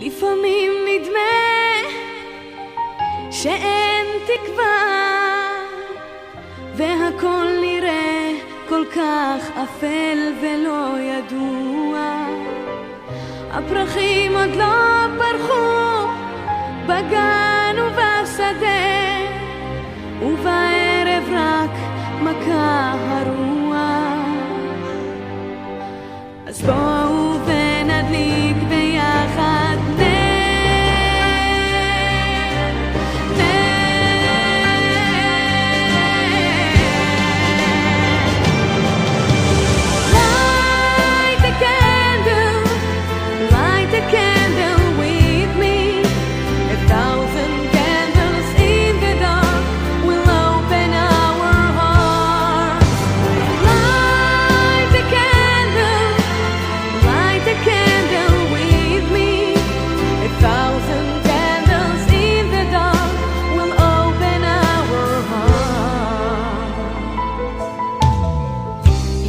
לפעמים נדמה שאין תקווה והכל נראה כל כך אפל ולא ידוע. הפרחים עוד לא פרחו בגן ובשדה ובערב רק מכה הרוח. אז בואו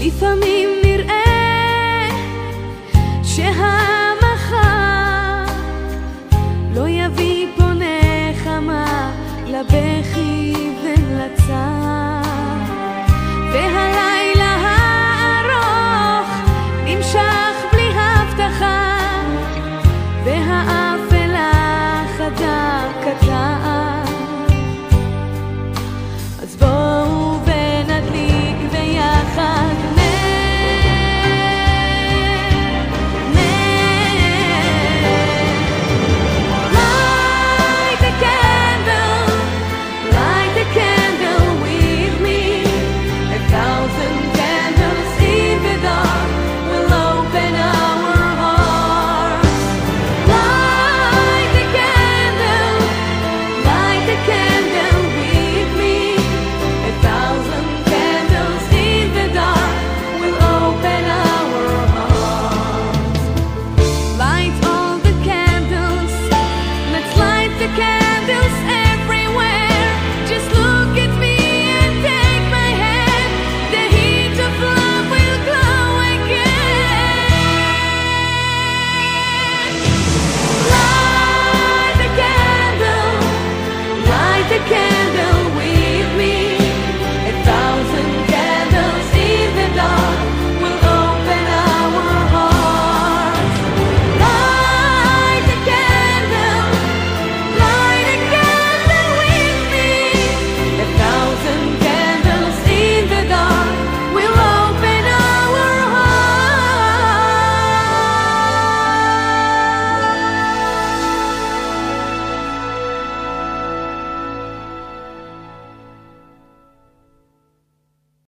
לפעמים נראה שהמחר לא יביא פה נחמה לבכי ולצד